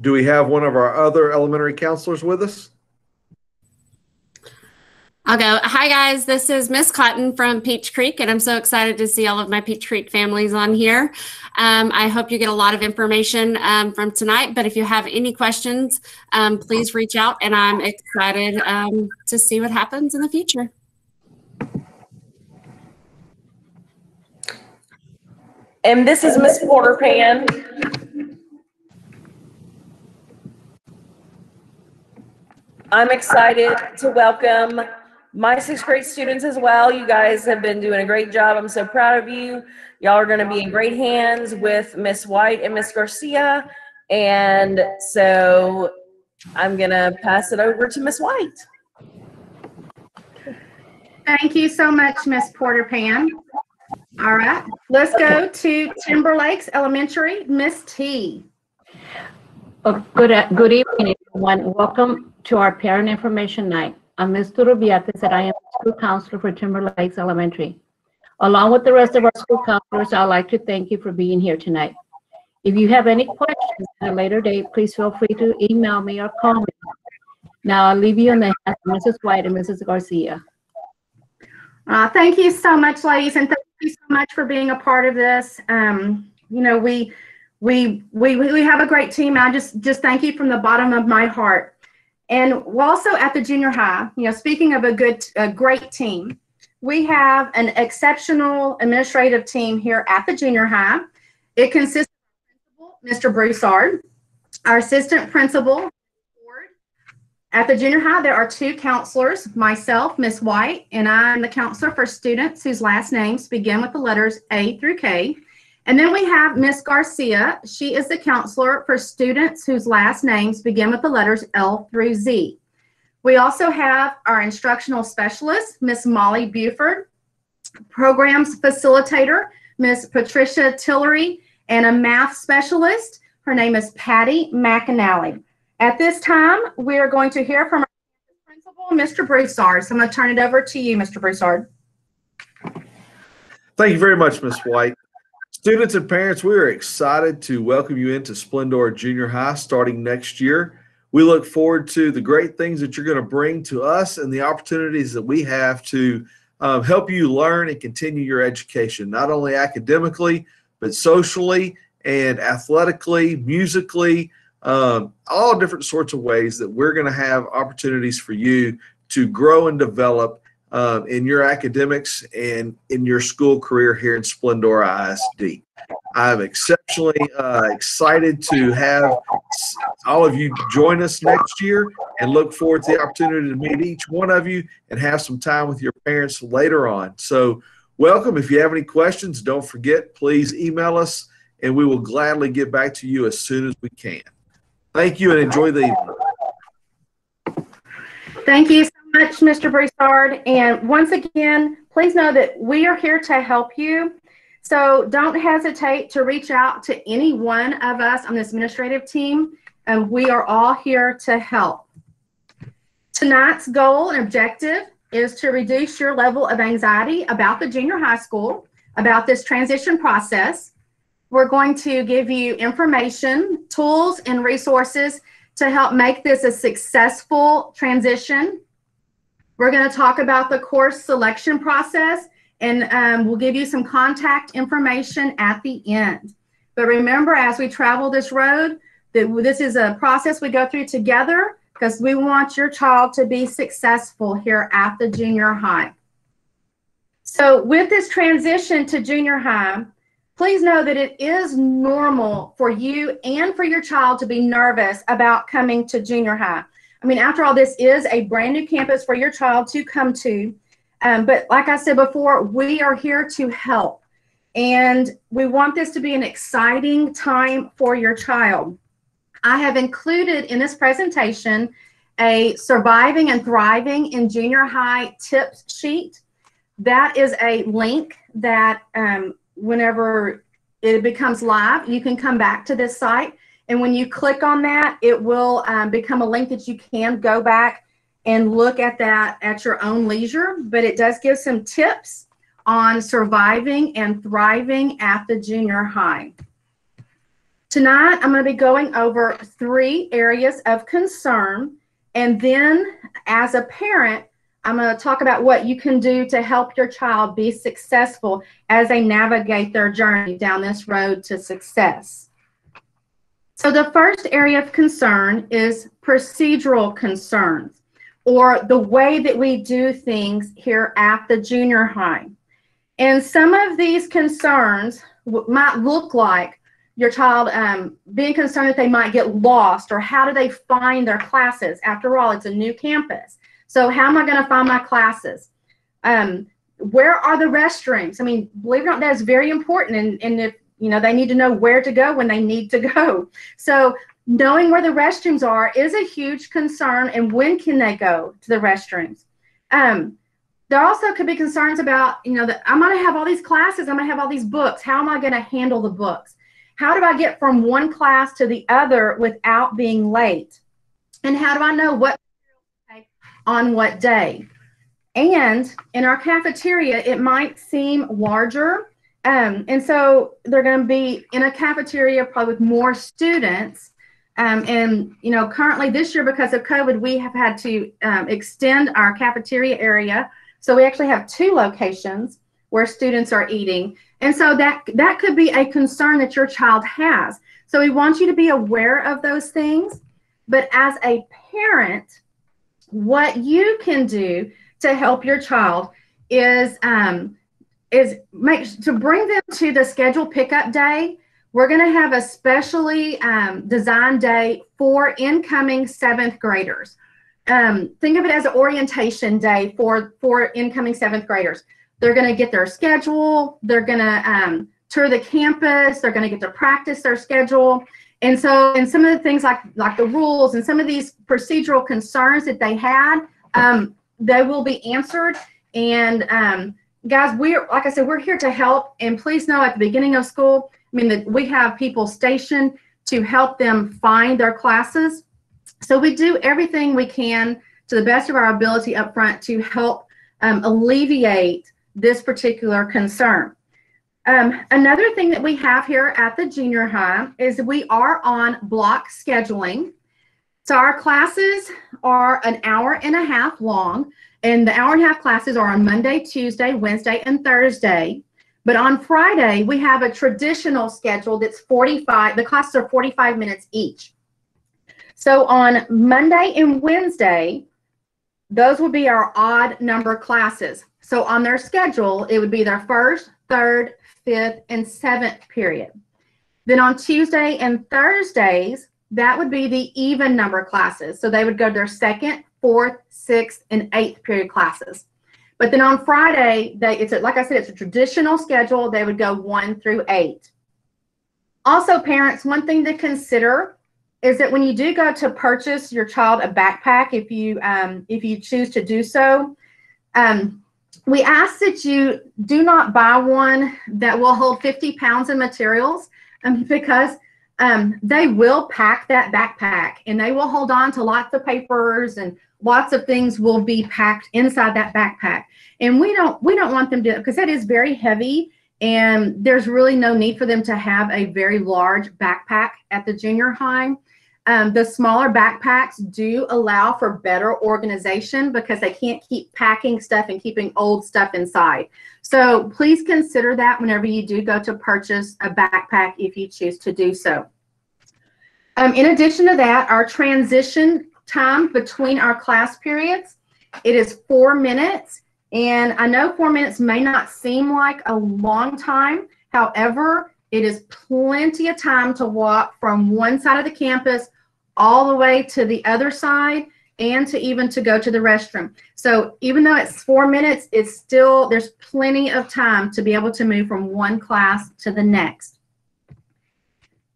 Do we have one of our other elementary counselors with us? I'll go. Hi, guys. This is Miss Cotton from Peach Creek, and I'm so excited to see all of my Peach Creek families on here. Um, I hope you get a lot of information um, from tonight, but if you have any questions, um, please reach out, and I'm excited um, to see what happens in the future. And this is Miss Porter I'm excited to welcome my sixth grade students as well. You guys have been doing a great job. I'm so proud of you. Y'all are going to be in great hands with Miss White and Miss Garcia. And so I'm going to pass it over to Miss White. Thank you so much, Miss Porter Pan. All right, let's go to Timberlakes Elementary, Miss T. Oh, Good, good evening, everyone. Welcome to our Parent Information Night. I'm Ms. Turubiatis, and I am the school counselor for Timber Lakes Elementary. Along with the rest of our school counselors, I'd like to thank you for being here tonight. If you have any questions at a later date, please feel free to email me or call me. Now I'll leave you in the hands of Mrs. White and Mrs. Garcia. Uh, thank you so much, ladies, and thank you so much for being a part of this. Um, you know, we we we we have a great team. I just just thank you from the bottom of my heart. And also at the junior high, you know, speaking of a good, a great team, we have an exceptional administrative team here at the junior high. It consists of Mr. Broussard, our assistant principal. At the junior high, there are two counselors, myself, Miss White, and I'm the counselor for students whose last names begin with the letters A through K. And then we have Miss Garcia. She is the counselor for students whose last names begin with the letters L through Z. We also have our instructional specialist, Miss Molly Buford, programs facilitator, Miss Patricia Tillery, and a math specialist. Her name is Patty McAnally. At this time, we are going to hear from our principal, Mr. Broussard. So I'm going to turn it over to you, Mr. Broussard. Thank you very much, Ms. White. Students and parents, we are excited to welcome you into Splendora Junior High starting next year. We look forward to the great things that you're going to bring to us and the opportunities that we have to um, help you learn and continue your education, not only academically, but socially and athletically, musically, um, all different sorts of ways that we're going to have opportunities for you to grow and develop uh, in your academics and in your school career here in Splendora ISD. I'm exceptionally uh, excited to have all of you join us next year and look forward to the opportunity to meet each one of you and have some time with your parents later on. So, welcome. If you have any questions, don't forget, please email us and we will gladly get back to you as soon as we can. Thank you and enjoy the evening. Thank you much, Mr. Broussard. And once again, please know that we are here to help you. So don't hesitate to reach out to any one of us on this administrative team, and we are all here to help. Tonight's goal and objective is to reduce your level of anxiety about the junior high school, about this transition process. We're going to give you information, tools, and resources to help make this a successful transition. We're going to talk about the course selection process and um, we'll give you some contact information at the end. But remember, as we travel this road, that this is a process we go through together because we want your child to be successful here at the junior high. So with this transition to junior high, please know that it is normal for you and for your child to be nervous about coming to junior high. I mean, after all, this is a brand new campus for your child to come to. Um, but like I said before, we are here to help. And we want this to be an exciting time for your child. I have included in this presentation a surviving and thriving in junior high tips sheet. That is a link that um, whenever it becomes live, you can come back to this site. And when you click on that, it will um, become a link that you can go back and look at that at your own leisure. But it does give some tips on surviving and thriving at the junior high. Tonight, I'm going to be going over three areas of concern. And then, as a parent, I'm going to talk about what you can do to help your child be successful as they navigate their journey down this road to success. So, the first area of concern is procedural concerns or the way that we do things here at the junior high. And some of these concerns might look like your child um, being concerned that they might get lost or how do they find their classes? After all, it's a new campus. So how am I going to find my classes? Um, where are the restrooms? I mean, believe it or not, that's very important. And, and if, you know, they need to know where to go when they need to go. So knowing where the restrooms are is a huge concern and when can they go to the restrooms. Um, there also could be concerns about, you know, that I'm going to have all these classes, I'm going to have all these books. How am I going to handle the books? How do I get from one class to the other without being late? And how do I know what on what day? And in our cafeteria, it might seem larger. Um, and so they're going to be in a cafeteria probably with more students. Um, and, you know, currently this year, because of COVID, we have had to um, extend our cafeteria area. So we actually have two locations where students are eating. And so that that could be a concern that your child has. So we want you to be aware of those things. But as a parent, what you can do to help your child is um, is make to bring them to the scheduled pickup day. We're going to have a specially um, designed day for incoming seventh graders. Um, think of it as an orientation day for for incoming seventh graders. They're going to get their schedule. They're going to um, tour the campus. They're going to get to practice their schedule. And so, and some of the things like like the rules and some of these procedural concerns that they had, um, they will be answered. And um, guys, we're like I said, we're here to help. And please know, at the beginning of school, I mean that we have people stationed to help them find their classes. So we do everything we can to the best of our ability up front to help um, alleviate this particular concern. Um, another thing that we have here at the junior high is we are on block scheduling. So our classes are an hour and a half long, and the hour and a half classes are on Monday, Tuesday, Wednesday, and Thursday. But on Friday, we have a traditional schedule that's 45, the classes are 45 minutes each. So on Monday and Wednesday, those will be our odd number classes. So on their schedule, it would be their first, third, fifth, and seventh period. Then on Tuesday and Thursdays, that would be the even number classes. So they would go to their second, fourth, sixth, and eighth period classes. But then on Friday, they it's a, like I said, it's a traditional schedule. They would go one through eight. Also, parents, one thing to consider is that when you do go to purchase your child a backpack, if you um, if you choose to do so, um, we ask that you do not buy one that will hold 50 pounds of materials um, because um, they will pack that backpack and they will hold on to lots of papers and lots of things will be packed inside that backpack and we don't we don't want them to because that is very heavy and there's really no need for them to have a very large backpack at the junior high um, the smaller backpacks do allow for better organization because they can't keep packing stuff and keeping old stuff inside. So please consider that whenever you do go to purchase a backpack if you choose to do so. Um, in addition to that, our transition time between our class periods, it is four minutes. And I know four minutes may not seem like a long time. However, it is plenty of time to walk from one side of the campus all the way to the other side and to even to go to the restroom. So even though it's four minutes, it's still, there's plenty of time to be able to move from one class to the next.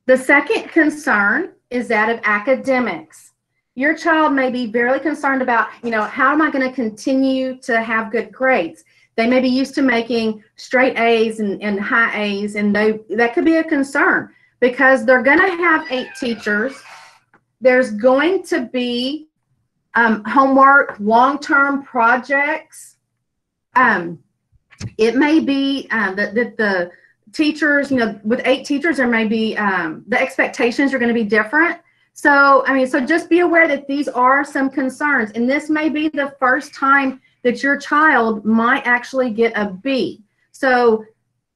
The second concern is that of academics. Your child may be very concerned about, you know, how am I going to continue to have good grades? They may be used to making straight A's and, and high A's, and they, that could be a concern because they're going to have eight teachers there's going to be um, homework, long-term projects. Um, it may be uh, that, that the teachers, you know, with eight teachers, there may be um, the expectations are going to be different. So, I mean, so just be aware that these are some concerns, and this may be the first time that your child might actually get a B. So,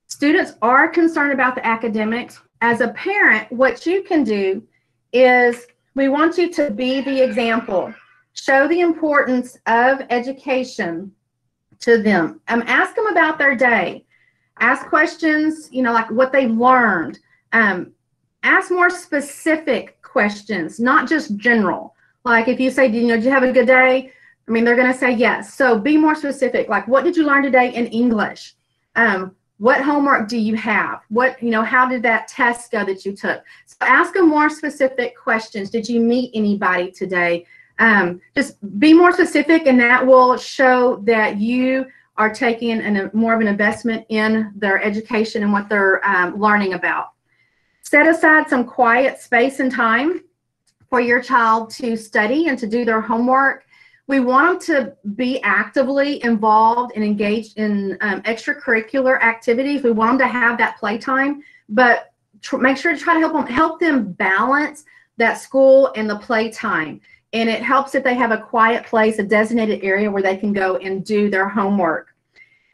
students are concerned about the academics. As a parent, what you can do is we want you to be the example. Show the importance of education to them. Um, ask them about their day. Ask questions, you know, like what they learned. Um, ask more specific questions, not just general. Like if you say, you know, did you have a good day? I mean, they're going to say yes. So be more specific. Like, what did you learn today in English? Um, what homework do you have? What, you know, how did that test go that you took? So ask them more specific questions. Did you meet anybody today? Um, just be more specific, and that will show that you are taking an, a, more of an investment in their education and what they're um, learning about. Set aside some quiet space and time for your child to study and to do their homework. We want them to be actively involved and engaged in um, extracurricular activities. We want them to have that playtime, but make sure to try to help them help them balance that school and the playtime. And it helps if they have a quiet place, a designated area where they can go and do their homework.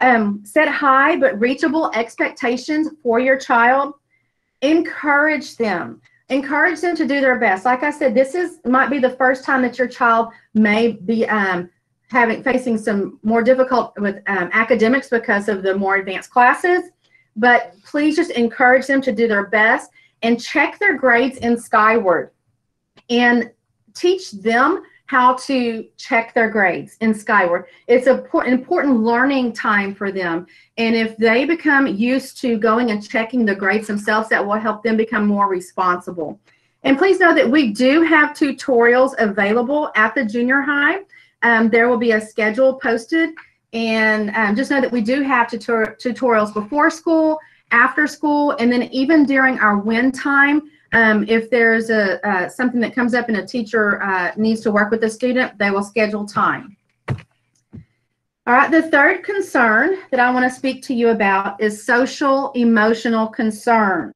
Um, set high but reachable expectations for your child. Encourage them. Encourage them to do their best. Like I said, this is might be the first time that your child may be um, having facing some more difficult with um, academics because of the more advanced classes. But please just encourage them to do their best and check their grades in Skyward. And teach them how to check their grades in Skyward. It's an important learning time for them. And if they become used to going and checking the grades themselves, that will help them become more responsible. And please know that we do have tutorials available at the junior high. Um, there will be a schedule posted. And um, just know that we do have tutor tutorials before school, after school, and then even during our win time um, if there's a uh, something that comes up and a teacher uh, needs to work with a student, they will schedule time. All right, the third concern that I want to speak to you about is social emotional concern.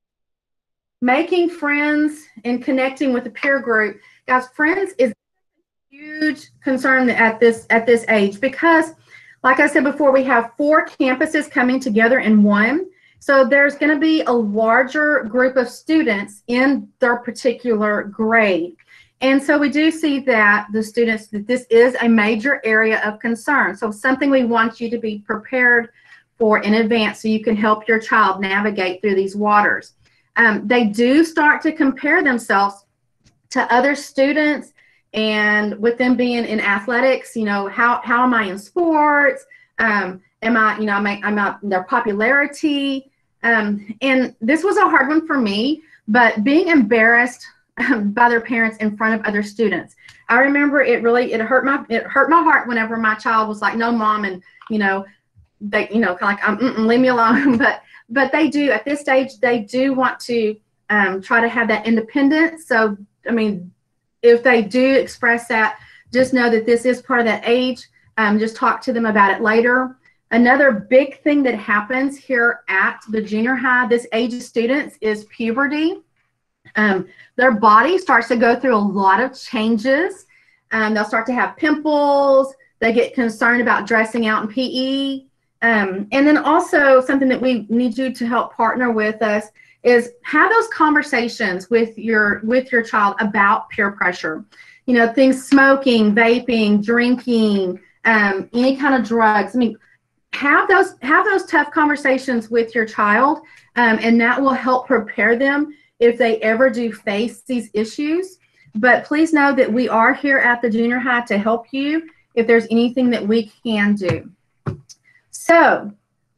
Making friends and connecting with a peer group. Guys, friends is a huge concern at this at this age because like I said before, we have four campuses coming together in one. So there's going to be a larger group of students in their particular grade. And so we do see that the students, that this is a major area of concern. So something we want you to be prepared for in advance so you can help your child navigate through these waters. Um, they do start to compare themselves to other students and with them being in athletics, you know, how, how am I in sports? Um, am I, you know, am I, am their popularity? Um, and this was a hard one for me, but being embarrassed um, by their parents in front of other students. I remember it really, it hurt my, it hurt my heart whenever my child was like, no mom. And, you know, they, you know, kind of like, um, leave me alone. but, but they do at this stage, they do want to um, try to have that independence. So, I mean, if they do express that, just know that this is part of that age. Um, just talk to them about it later. Another big thing that happens here at the junior high, this age of students, is puberty. Um, their body starts to go through a lot of changes. Um, they'll start to have pimples. They get concerned about dressing out in PE. Um, and then also something that we need you to help partner with us is have those conversations with your with your child about peer pressure. You know, things smoking, vaping, drinking, um, any kind of drugs. I mean, have those have those tough conversations with your child um, and that will help prepare them if they ever do face these issues. But please know that we are here at the junior high to help you if there's anything that we can do. So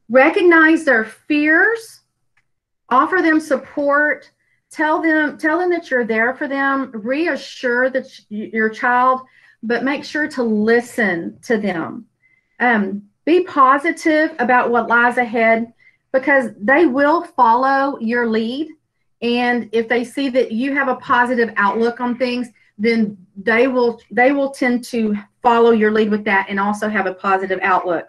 recognize their fears offer them support tell them tell them that you're there for them reassure that your child but make sure to listen to them. Um, be positive about what lies ahead because they will follow your lead. And if they see that you have a positive outlook on things, then they will they will tend to follow your lead with that and also have a positive outlook.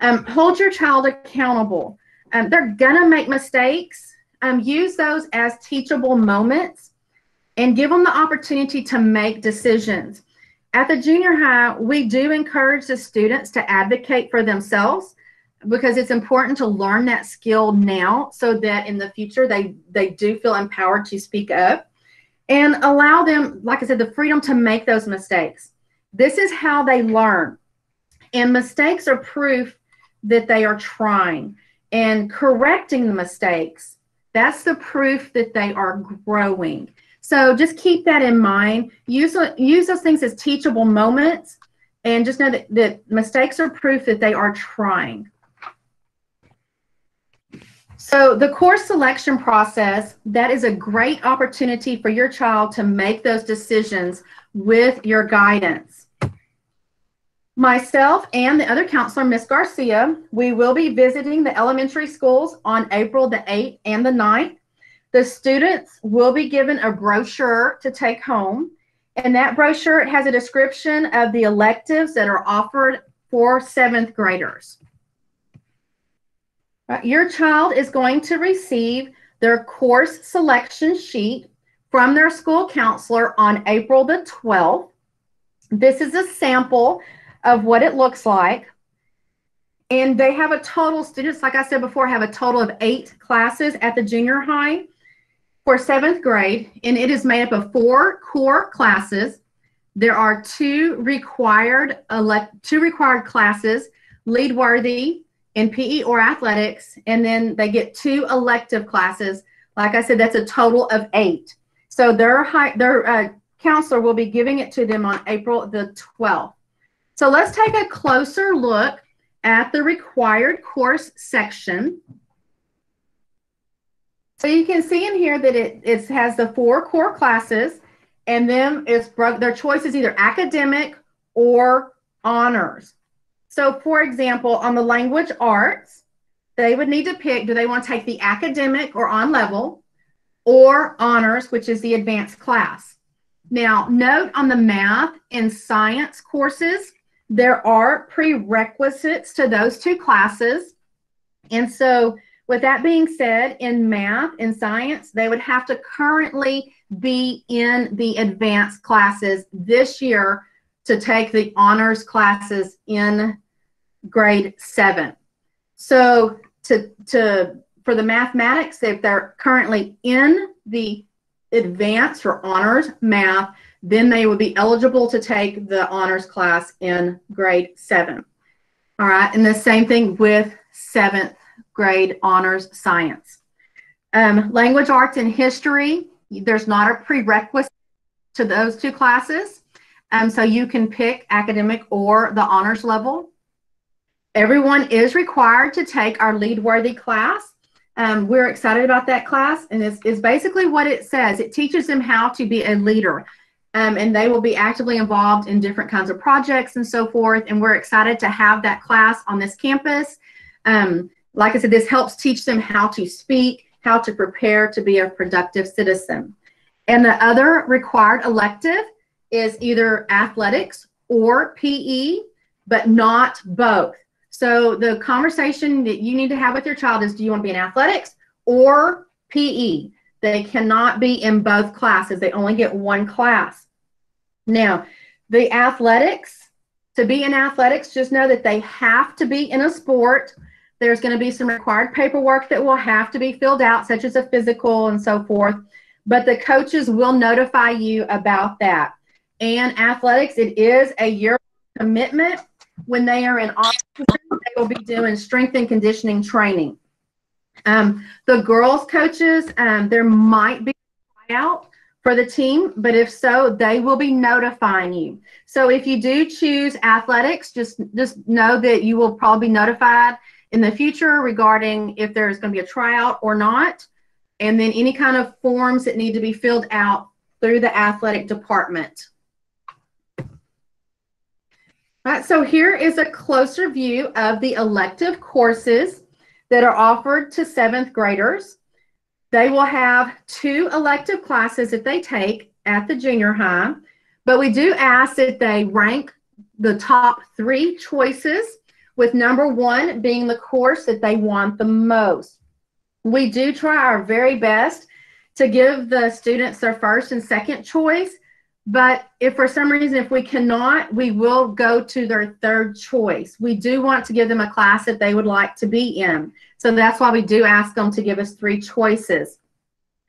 Um, hold your child accountable. Um, they're gonna make mistakes. Um, use those as teachable moments and give them the opportunity to make decisions. At the junior high, we do encourage the students to advocate for themselves because it's important to learn that skill now so that in the future they, they do feel empowered to speak up and allow them, like I said, the freedom to make those mistakes. This is how they learn. And mistakes are proof that they are trying. And correcting the mistakes, that's the proof that they are growing. So just keep that in mind. Use, use those things as teachable moments and just know that, that mistakes are proof that they are trying. So the course selection process, that is a great opportunity for your child to make those decisions with your guidance. Myself and the other counselor, Miss Garcia, we will be visiting the elementary schools on April the 8th and the 9th. The students will be given a brochure to take home, and that brochure has a description of the electives that are offered for seventh graders. Uh, your child is going to receive their course selection sheet from their school counselor on April the 12th. This is a sample of what it looks like. And they have a total, students, like I said before, have a total of eight classes at the junior high for seventh grade, and it is made up of four core classes. There are two required elect two required classes, LeadWorthy in PE or athletics, and then they get two elective classes. Like I said, that's a total of eight. So their high, their uh, counselor will be giving it to them on April the 12th. So let's take a closer look at the required course section. So you can see in here that it, it has the four core classes and then it's their choice is either academic or honors. So for example, on the language arts, they would need to pick, do they want to take the academic or on level or honors, which is the advanced class. Now note on the math and science courses, there are prerequisites to those two classes. And so with that being said, in math and science, they would have to currently be in the advanced classes this year to take the honors classes in grade seven. So to, to for the mathematics, if they're currently in the advanced or honors math, then they would be eligible to take the honors class in grade seven. All right, and the same thing with seventh grade honors science. Um, language arts and history, there's not a prerequisite to those two classes. Um, so you can pick academic or the honors level. Everyone is required to take our LeadWorthy class. Um, we're excited about that class and it's, it's basically what it says. It teaches them how to be a leader um, and they will be actively involved in different kinds of projects and so forth. And we're excited to have that class on this campus. Um, like I said, this helps teach them how to speak, how to prepare to be a productive citizen. And the other required elective is either athletics or PE, but not both. So the conversation that you need to have with your child is do you want to be in athletics or PE? They cannot be in both classes. They only get one class. Now, the athletics, to be in athletics, just know that they have to be in a sport there's going to be some required paperwork that will have to be filled out, such as a physical and so forth. But the coaches will notify you about that. And athletics, it is a year commitment. When they are in office, they will be doing strength and conditioning training. Um, the girls coaches, um, there might be tryout for the team, but if so, they will be notifying you. So if you do choose athletics, just just know that you will probably be notified in the future regarding if there's going to be a tryout or not, and then any kind of forms that need to be filled out through the athletic department. All right, so here is a closer view of the elective courses that are offered to seventh graders. They will have two elective classes that they take at the junior high, but we do ask that they rank the top three choices with number one being the course that they want the most. We do try our very best to give the students their first and second choice, but if for some reason, if we cannot, we will go to their third choice. We do want to give them a class that they would like to be in. So that's why we do ask them to give us three choices.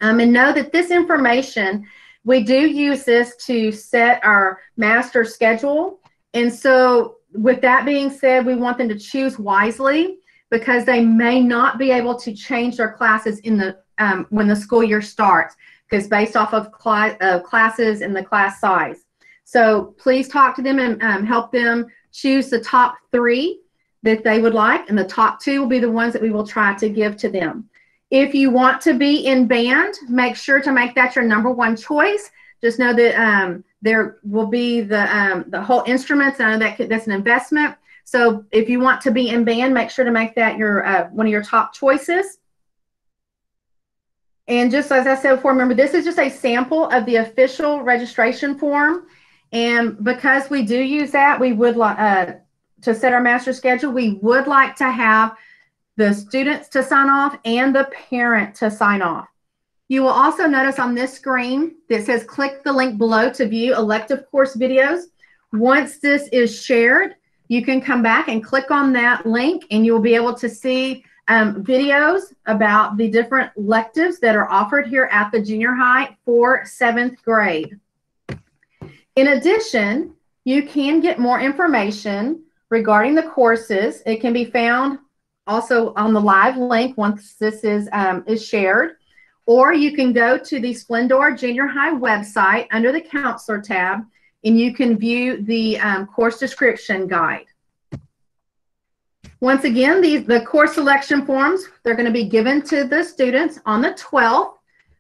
Um, and know that this information, we do use this to set our master schedule. And so with that being said, we want them to choose wisely because they may not be able to change their classes in the um, when the school year starts because based off of cl- uh, classes and the class size. So please talk to them and um, help them choose the top three that they would like, and the top two will be the ones that we will try to give to them. If you want to be in band, make sure to make that your number one choice. Just know that um, there will be the um, the whole instruments. I know that could, that's an investment. So if you want to be in band, make sure to make that your uh, one of your top choices. And just as I said before, remember this is just a sample of the official registration form. And because we do use that, we would like uh, to set our master schedule. We would like to have the students to sign off and the parent to sign off. You will also notice on this screen that says click the link below to view elective course videos. Once this is shared, you can come back and click on that link and you'll be able to see um, videos about the different electives that are offered here at the junior high for seventh grade. In addition, you can get more information regarding the courses. It can be found also on the live link once this is, um, is shared. Or you can go to the Splendora Junior High website under the Counselor tab and you can view the um, course description guide. Once again, these the course selection forms, they're going to be given to the students on the 12th.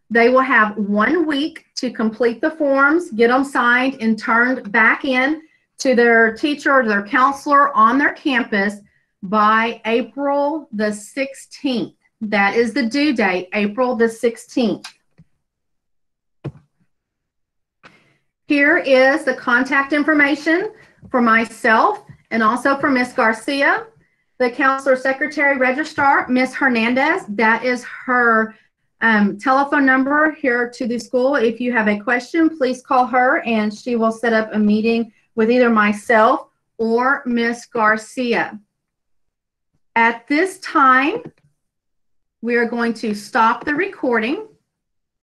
They will have one week to complete the forms, get them signed and turned back in to their teacher or their counselor on their campus by April the 16th. That is the due date, April the 16th. Here is the contact information for myself and also for Miss Garcia. The counselor secretary registrar, Miss Hernandez, that is her um, telephone number here to the school. If you have a question, please call her and she will set up a meeting with either myself or Miss Garcia. At this time, we are going to stop the recording